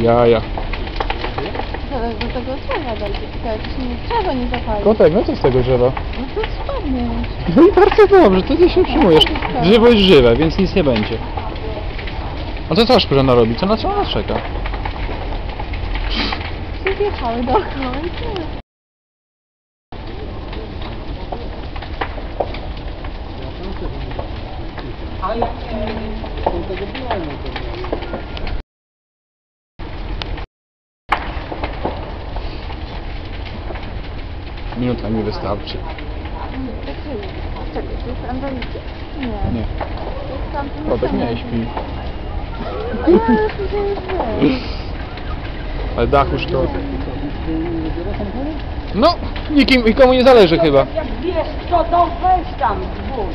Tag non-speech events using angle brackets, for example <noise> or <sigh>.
Jaja. Zaraz do tego drzewa dojdzie, tylko jak się nie drzewo nie zapali. Kotek, no co z tego drzewa? No to spadnie. No i bardzo dobrze, to ty się przyjmujesz. Drzewo jest żywe, więc nic nie będzie. A to co szkoda robi? Co na co ona czeka? Przyjechały dookoła i tyle. Minuta mi wystarczy. Czekaj, to jest Andalicie? Nie. Nie, To kotek nie śpi. <laughs> To. Ale dachu szkoda. No, nikim, nikomu nie zależy chyba. Jak wiesz co, to weź tam, zbój.